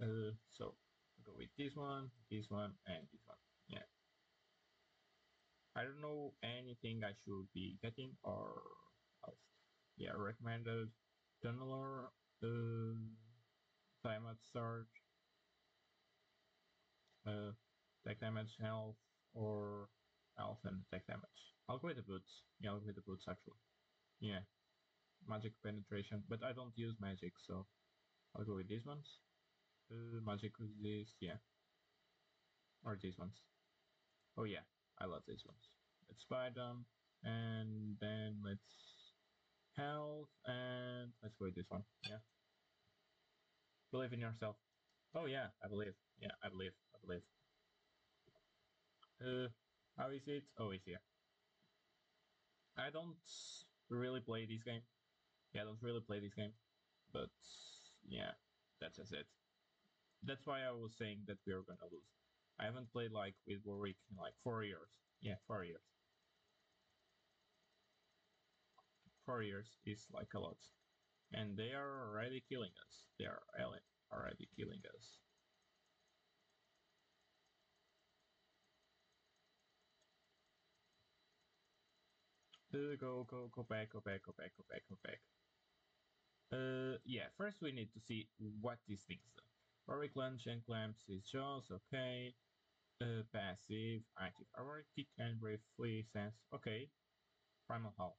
Uh, so go with this one, this one, and this one. Yeah. I don't know anything I should be getting or else. Yeah, recommended tunneler, uh, climate surge, uh, attack damage, health, or health and attack damage. I'll go with the boots. Yeah, I'll go with the boots actually. Yeah. Magic penetration, but I don't use magic, so I'll go with these ones. Magic with this, yeah. Or these ones. Oh yeah, I love these ones. Let's buy them, and then let's health, and let's go with this one, yeah. Believe in yourself. Oh yeah, I believe. Yeah, I believe. I believe. Uh, how is it? Oh, it's here. I don't really play this game. Yeah, I don't really play this game. But yeah, that's just it. That's why I was saying that we are gonna lose. I haven't played like with Warwick in like four years. Yeah, four years. Four years is like a lot. And they are already killing us. They are already killing us. Go, go, go back, go back, go back, go back, go back. Uh, yeah, first we need to see what these things do. Warwick Lunge and Clamps is just okay. Uh, passive, active Auroric Kick and Briefly Sense. Okay. Primal Howl.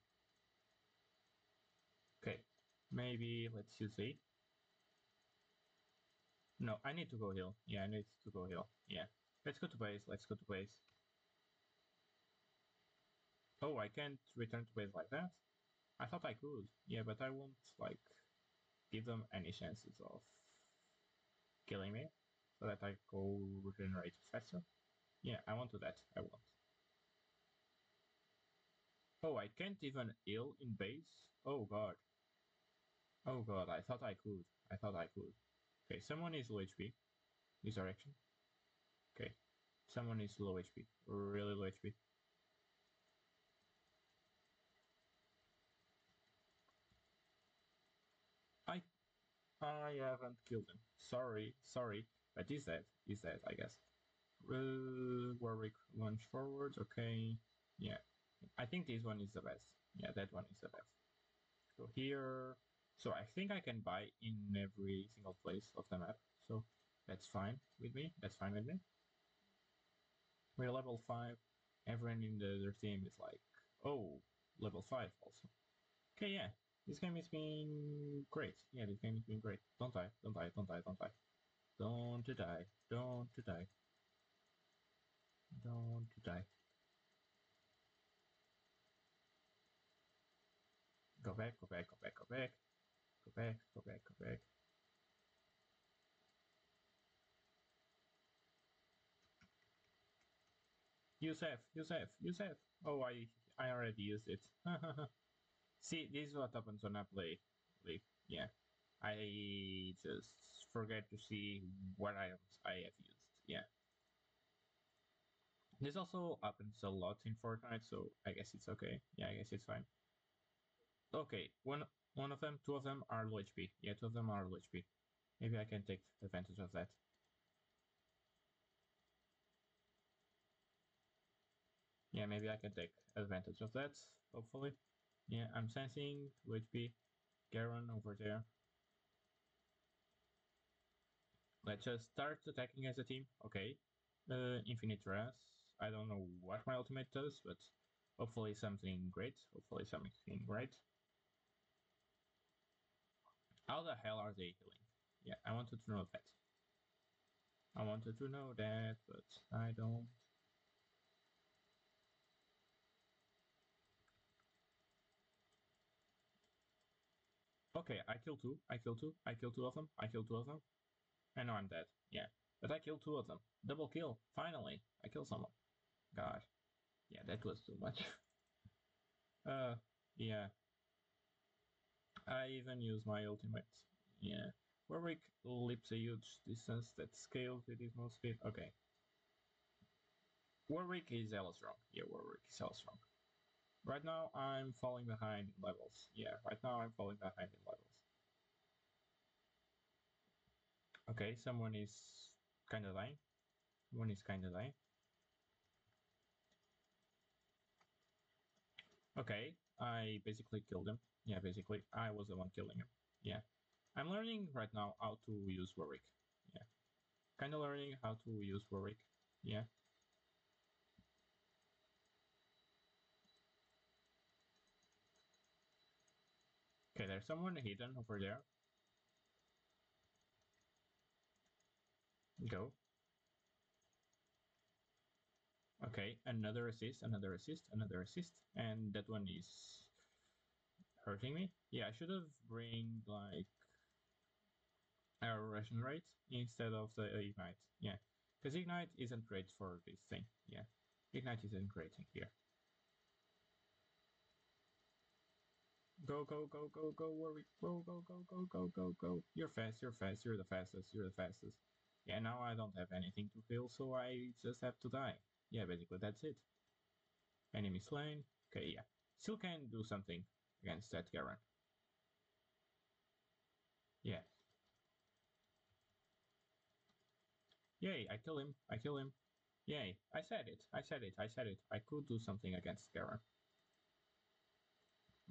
Okay. Maybe let's use it. No, I need to go heal. Yeah, I need to go heal. Yeah. Let's go to base. Let's go to base. Oh, I can't return to base like that? I thought I could. Yeah, but I won't, like, give them any chances of killing me so that I go regenerate faster. Yeah, I want to that. I want. Oh, I can't even heal in base? Oh god. Oh god, I thought I could. I thought I could. Okay, someone is low HP. This direction. Okay. Someone is low HP. Really low HP. I I haven't killed him. Sorry, sorry. But he's dead. He's dead, I guess. Uh, Warwick launch forward. Okay. Yeah. I think this one is the best. Yeah, that one is the best. So here. So I think I can buy in every single place of the map. So that's fine with me. That's fine with me. We're level 5. Everyone in the other team is like, oh, level 5 also. Okay, yeah. This game has been great. Yeah, this game has been great. Don't die, don't die, don't die, don't die. Don't die, don't die. Don't die. Go back, go back, go back, go back. Go back, go back, go back. Use F, use F, use F. Oh, I, I already used it. See, this is what happens when I play League. Yeah. I just forget to see what items I have used. Yeah. This also happens a lot in Fortnite, so I guess it's okay. Yeah, I guess it's fine. Okay, one one of them, two of them are low HP. Yeah, two of them are low HP. Maybe I can take advantage of that. Yeah, maybe I can take advantage of that, hopefully. Yeah, I'm sensing HP. Garen over there. Let's just start attacking as a team. Okay. Uh, Infinite Duress. I don't know what my ultimate does, but hopefully something great. Hopefully something great. How the hell are they healing? Yeah, I wanted to know that. I wanted to know that, but I don't. Okay, I killed two. I killed two. I killed two of them. I killed two of them. I know I'm dead. Yeah. But I killed two of them. Double kill. Finally. I killed someone. God. Yeah, that was too much. uh, yeah. I even use my ultimate. Yeah. Warwick leaps a huge distance that scales with his most speed. Okay. Warwick is hella strong. Yeah, Warwick is hella strong. Right now, I'm falling behind in levels. Yeah, right now I'm falling behind in levels. Okay, someone is kind of dying. One is kind of dying. Okay, I basically killed him. Yeah, basically, I was the one killing him. Yeah. I'm learning right now how to use Warwick. Yeah. Kind of learning how to use Warwick. Yeah. Someone hidden over there. Go. Okay, another assist, another assist, another assist, and that one is hurting me. Yeah, I should have bring like aeration rate instead of the ignite. Yeah, because ignite isn't great for this thing. Yeah, ignite isn't great in here. Go, go, go, go, go, Warwick. Go, go, go, go, go, go, go. You're fast, you're fast, you're the fastest, you're the fastest. Yeah, now I don't have anything to heal, so I just have to die. Yeah, basically that's it. Enemy slain. Okay, yeah. Still can do something against that Garen. Yeah. Yay, I kill him, I kill him. Yay, I said it, I said it, I said it. I could do something against Garen.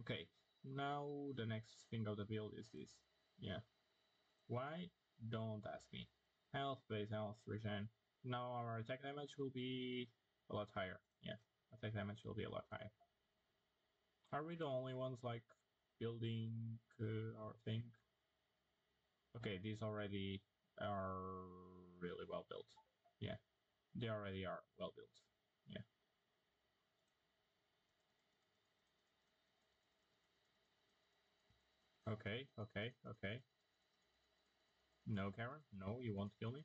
Okay, now the next thing of the build is this. Yeah. Why? Don't ask me. Health, base health, regen. Now our attack damage will be a lot higher. Yeah, attack damage will be a lot higher. Are we the only ones like building uh, our thing? Okay, these already are really well built. Yeah, they already are well built. Yeah. Okay, okay, okay. No, Garen. No, you won't kill me.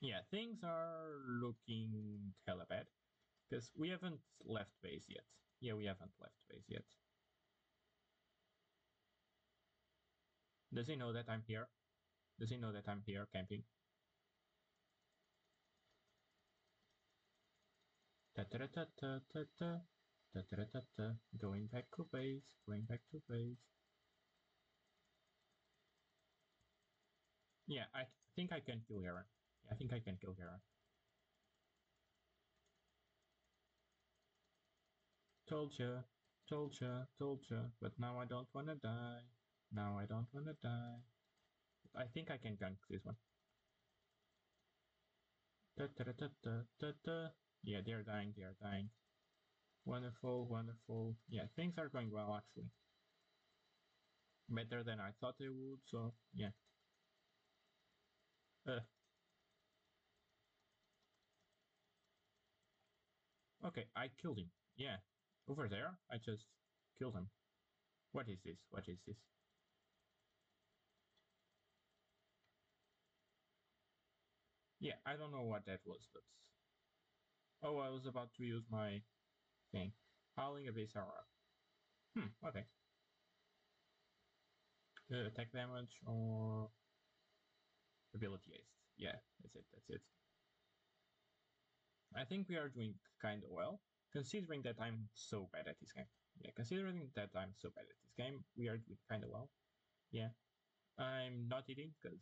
Yeah, things are looking hella bad. Because we haven't left base yet. Yeah, we haven't left base yet. Does he know that I'm here? Does he know that I'm here camping? Ta-ta-ta-ta-ta-ta. Ta-ta-ta-ta. Going back to base. Going back to base. Yeah, I think I can kill her. I think I can kill her. Told ya, told ya, told ya, but now I don't wanna die. Now I don't wanna die. I think I can gank this one. Ta ta ta ta ta ta. Yeah, they're dying, they're dying. Wonderful, wonderful. Yeah, things are going well actually. Better than I thought they would, so yeah. Uh, Okay, I killed him. Yeah, over there, I just killed him. What is this? What is this? Yeah, I don't know what that was, but... Oh, I was about to use my thing. Howling Abyss Aura. Hmm, okay. Attack damage or... Ability haste. Yeah, that's it, that's it. I think we are doing kind of well, considering that I'm so bad at this game. Yeah, considering that I'm so bad at this game, we are doing kind of well. Yeah. I'm not eating because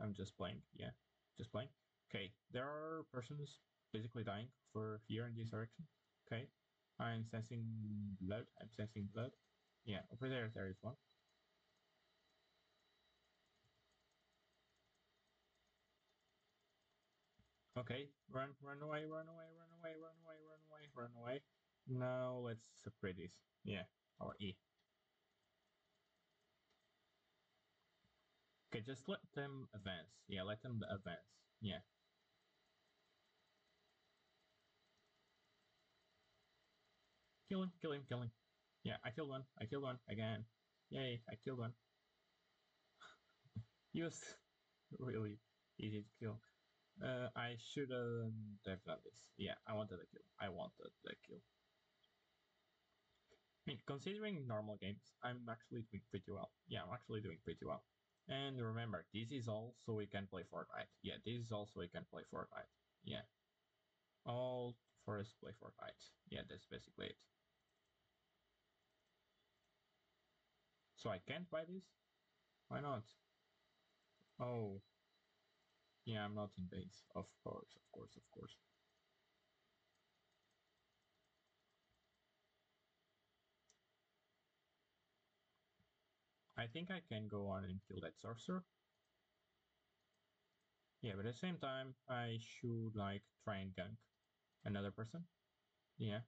I'm just playing. Yeah, just playing. Okay, there are persons basically dying for here in this direction. Okay, I'm sensing blood. I'm sensing blood. Yeah, over there, there is one. Okay, run, run away, run away, run away, run away, run away, run away. Now let's separate this. Yeah, or E. Okay, just let them advance. Yeah, let them advance. Yeah. Kill him, kill him, kill him. Yeah, I killed one. I killed one again. Yay, I killed one. he was really easy to kill. Uh, I shouldn't have done this. Yeah, I wanted a kill. I wanted the kill. I mean, considering normal games, I'm actually doing pretty well. Yeah, I'm actually doing pretty well. And remember, this is all so we can play Fortnite. Yeah, this is also we can play Fortnite. Yeah. All for us for Fortnite. Yeah, that's basically it. So I can't buy this? Why not? Oh. Yeah, I'm not in base. Of course, of course, of course. I think I can go on and kill that sorcerer. Yeah, but at the same time, I should like try and gank another person. Yeah.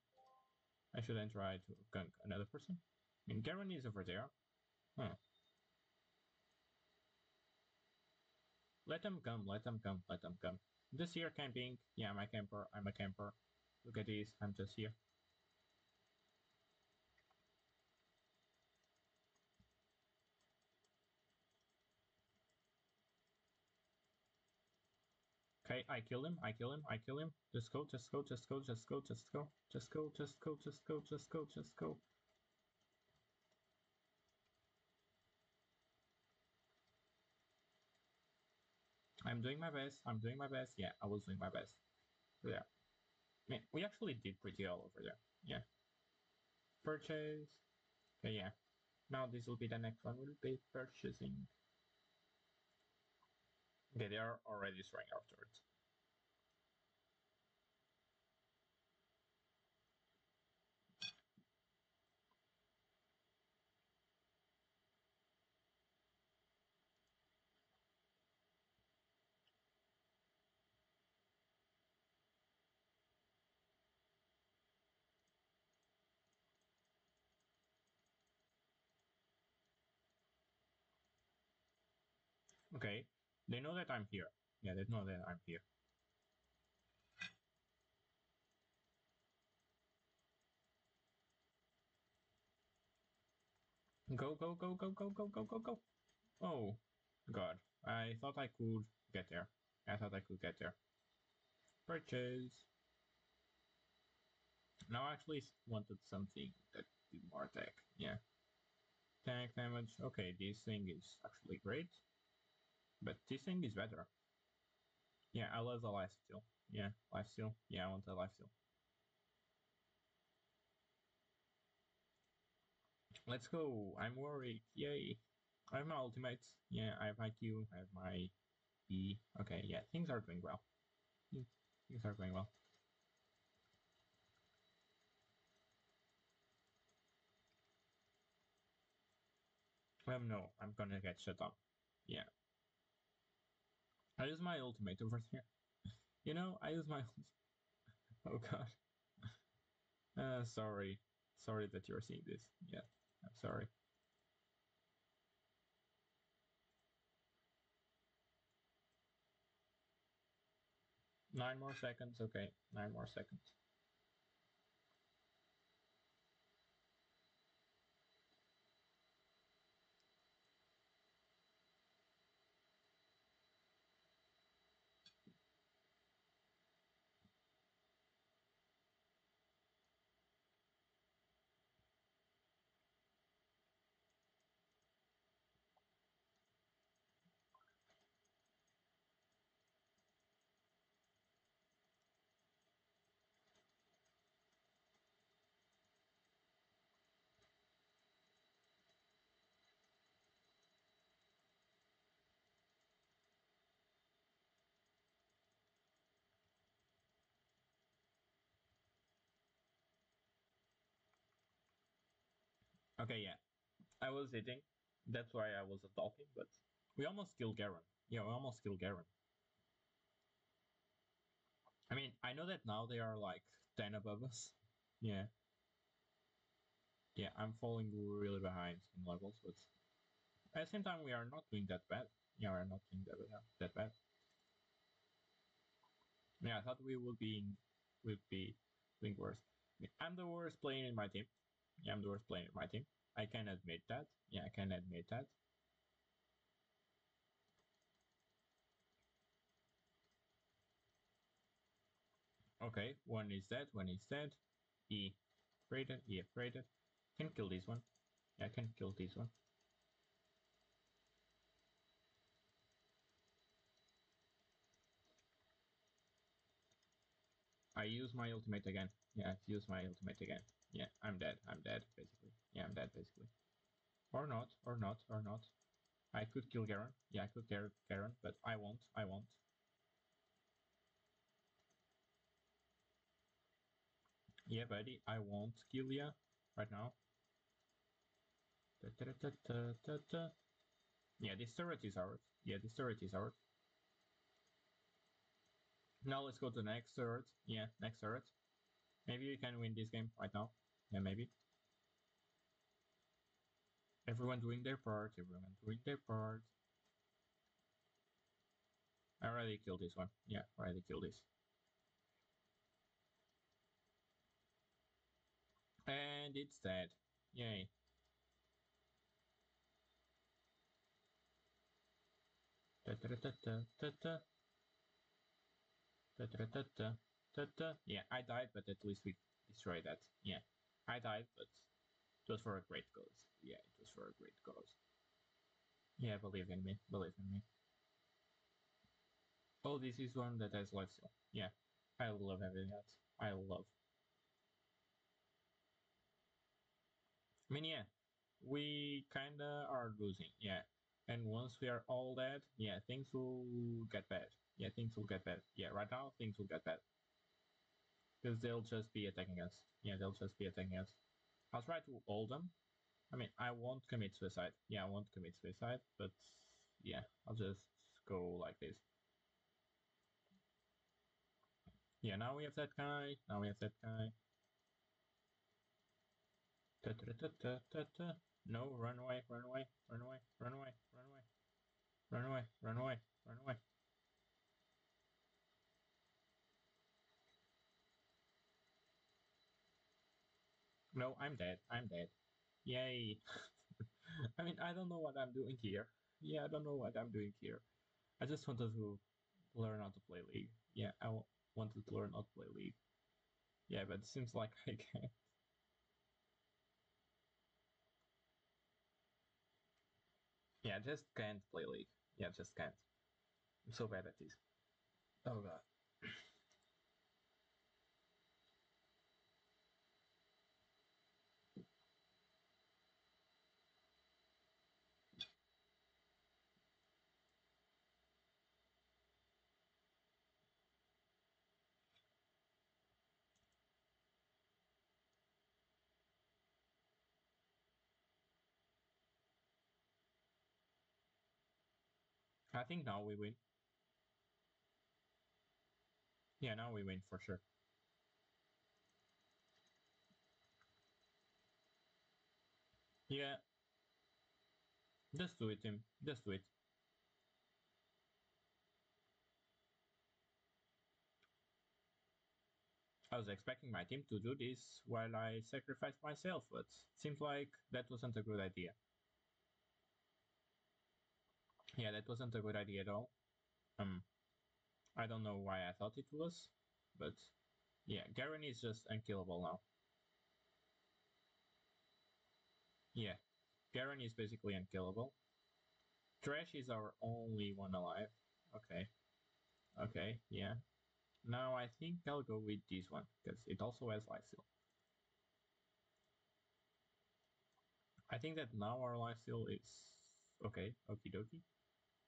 I shouldn't try to gank another person. I mean, Garen is over there. Huh. Let them come, let them come, let them come. This here camping. Yeah, I'm a camper, I'm a camper. Look at this, I'm just here. Okay, I kill him, I kill him, I kill him. Just go, just go, just go, just go, just go, just go, just go, just go, just go, just go. I'm doing my best, I'm doing my best. Yeah, I was doing my best. Yeah. I mean, we actually did pretty well over there. Yeah. Purchase. Okay, yeah. Now this will be the next one. We'll be purchasing. Okay, they are already destroying our Okay, they know that I'm here. Yeah, they know that I'm here. Go, go, go, go, go, go, go, go, go. Oh, God. I thought I could get there. I thought I could get there. Purchase. Now I actually wanted something that did more attack. Yeah. Tank damage. Okay, this thing is actually great. But this thing is better. Yeah, I love the life steal. Yeah, life steal. Yeah, I want the life steal. Let's go. I'm worried. Yay. I have my ultimate. Yeah, I have my Q. I have my E. Okay, yeah, things are going well. Things are going well. Um, no, I'm gonna get shut up. Yeah. I use my ultimate over here. You know, I use my Oh god. Uh, sorry. Sorry that you're seeing this. Yeah, I'm sorry. Nine more seconds. Okay, nine more seconds. Okay, yeah. I was eating. That's why I wasn't talking, but we almost killed Garen. Yeah, we almost killed Garen. I mean, I know that now they are like 10 above us. Yeah. Yeah, I'm falling really behind in levels, but at the same time, we are not doing that bad. Yeah, we're not doing that bad. That bad. Yeah, I thought we would be in, would be doing worse. I'm the worst player in my team. Yeah, I'm the worst player in my team. I can admit that. Yeah, I can admit that. Okay, one is dead, one is dead. E afraid E afraid Can kill this one. Yeah, I can kill this one. I use my ultimate again. Yeah, I use my ultimate again. Yeah, I'm dead. I'm dead, basically. Yeah, I'm dead, basically. Or not, or not, or not. I could kill Garen. Yeah, I could kill Garen, but I won't, I won't. Yeah, buddy, I won't kill ya right now. Da, da, da. Yeah, this turret is ours. Yeah, this turret is ours. Now let's go to the next turret. Yeah, next turret. Maybe we can win this game right now. Yeah, maybe. Everyone doing their part, everyone doing their part. I already killed this one. Yeah, already killed this. And it's dead. Yay. Da da da da da da. Da da da. Yeah, I died, but at least we destroyed that. Yeah, I died, but it was for a great cause. Yeah, it was for a great cause. Yeah, believe in me. Believe in me. Oh, this is one that has life. Yeah, I love having that. I love. I mean, yeah, we kinda are losing. Yeah, and once we are all dead, yeah, things will get bad. Yeah, things will get bad. Yeah, right now things will get bad. Because they'll just be attacking us. Yeah, they'll just be attacking us. I'll try to hold them. I mean, I won't commit suicide. Yeah, I won't commit suicide, but yeah, I'll just go like this. Yeah, now we have that guy. Now we have that guy. Ta ta ta ta ta ta. No, run away, run away, run away, run away, run away, run away, run away, run away. I'm dead. I'm dead. Yay. I mean, I don't know what I'm doing here. Yeah, I don't know what I'm doing here. I just wanted to learn how to play League. Yeah, I wanted to learn how to play League. Yeah, but it seems like I can't. Yeah, just can't play League. Yeah, just can't. I'm so bad at this. Oh god. I think now we win. Yeah, now we win for sure. Yeah. Just do it, Tim. Just do it. I was expecting my team to do this while I sacrificed myself, but seems like that wasn't a good idea. Yeah, that wasn't a good idea at all. Um, I don't know why I thought it was, but yeah, Garen is just unkillable now. Yeah, Garen is basically unkillable. Trash is our only one alive. Okay. Okay, yeah. Now I think I'll go with this one, because it also has life steal. I think that now our life steal is okay, okie dokie.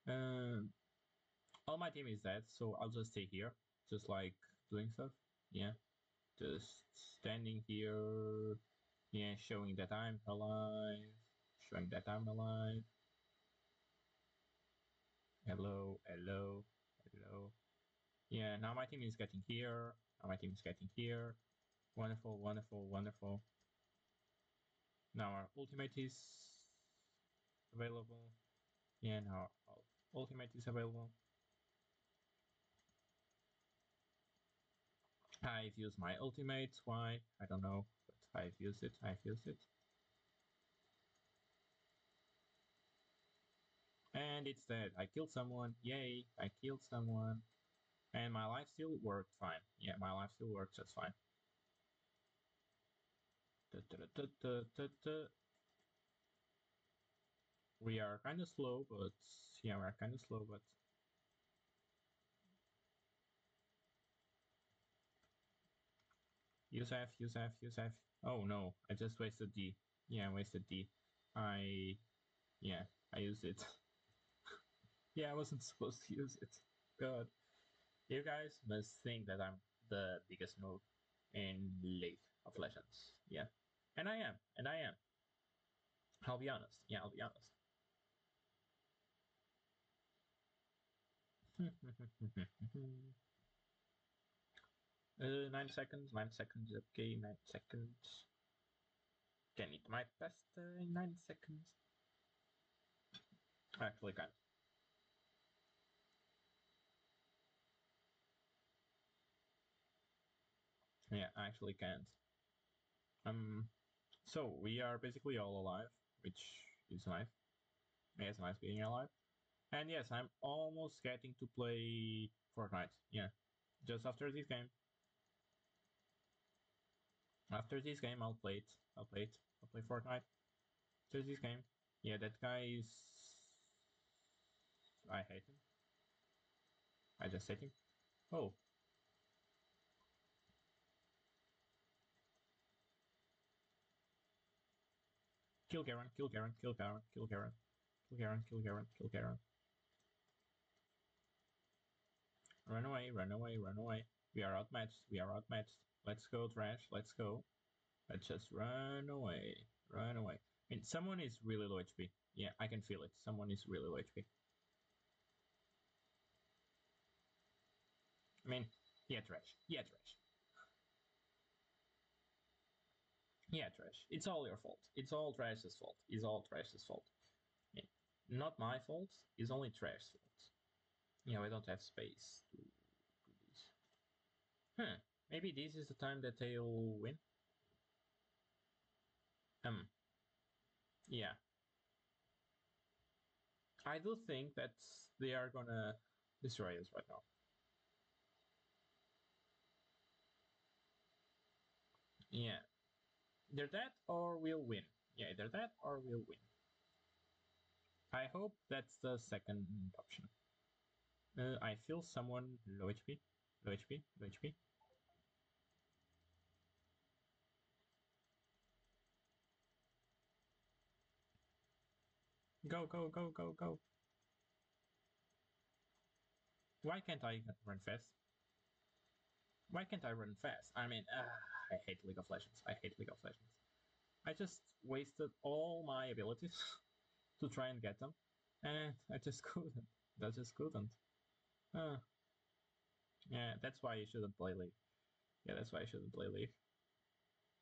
Um, all my team is dead, so I'll just stay here, just like doing stuff. Yeah, just standing here. Yeah, showing that I'm alive, showing that I'm alive. Hello, hello, hello. Yeah, now my team is getting here. Now my team is getting here. Wonderful, wonderful, wonderful. Now our ultimate is available. Yeah, now our ultimate is available. I've used my ultimate. Why? I don't know, but I've used it. I've used it. And it's dead. I killed someone. Yay! I killed someone. And my life steal worked fine. Yeah, my life steal worked just fine. Da, da, da, we are kind of slow, but yeah, we're kind of slow, but Use F, use F, use F. Oh no, I just wasted D. Yeah, I wasted D. I, yeah, I used it. yeah, I wasn't supposed to use it. God. You guys must think that I'm the biggest noob in League of Legends. Yeah. And I am. And I am. I'll be honest. Yeah, I'll be honest. uh, nine seconds, nine seconds, okay, nine seconds. Can eat my pasta in nine seconds. Actually, can't. Yeah, I actually can't. Um, so we are basically all alive, which is nice. Yeah, it's nice being alive. And yes, I'm almost getting to play Fortnite. Yeah, just after this game. After this game, I'll play it. I'll play it. I'll play Fortnite. After this game. Yeah, that guy is... I hate him. I just hate him. Oh, Kill Garen, kill Garen, kill Garen, kill Garen. Kill Garen, kill Garen, kill Garen. Run away, run away, run away. We are outmatched, we are outmatched. Let's go, Trash, let's go. Let's just run away, run away. I mean, someone is really low HP. Yeah, I can feel it. Someone is really low HP. I mean, yeah, Trash, yeah, Trash. Yeah, Trash. It's all your fault. It's all Trash's fault. It's all Trash's fault. Yeah. Not my fault. It's only Trash's fault. Yeah, we don't have space to do this. Maybe this is the time that they'll win? Um. Yeah. I do think that they are gonna destroy us right now. Yeah. Either that or we'll win. Yeah, either that or we'll win. I hope that's the second option. Uh, I feel someone low HP, low HP, low HP. Go, go, go, go, go. Why can't I run fast? Why can't I run fast? I mean, uh, I hate League of Legends. I hate League of Legends. I just wasted all my abilities to try and get them, and I just couldn't. I just couldn't. Uh, yeah, that's why you shouldn't play. Yeah, that's why I shouldn't play.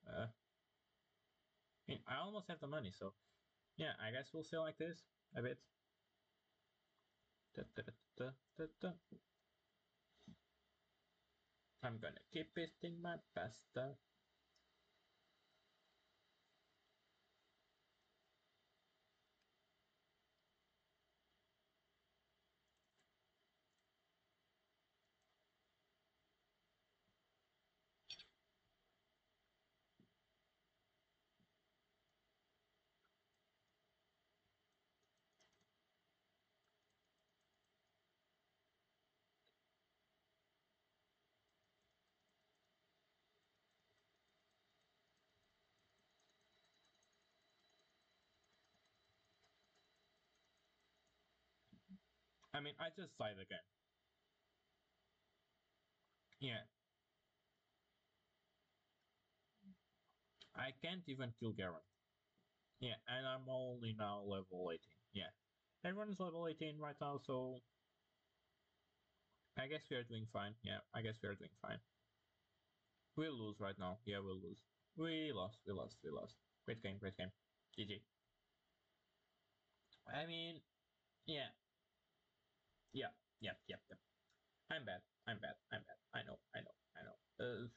Uh, I mean, I almost have the money, so yeah, I guess we'll stay like this a bit. Da, da, da, I'm gonna keep it in my pasta. I mean, I just died again. Yeah. I can't even kill Garen. Yeah, and I'm only now level 18. Yeah. Everyone's level 18 right now, so... I guess we are doing fine. Yeah, I guess we are doing fine. We'll lose right now. Yeah, we'll lose. We lost, we lost, we lost. Great game, great game. GG. I mean, yeah, yeah, yeah, yeah, yeah. I'm bad. I'm bad. I'm bad. I know. I know. I know. Uh,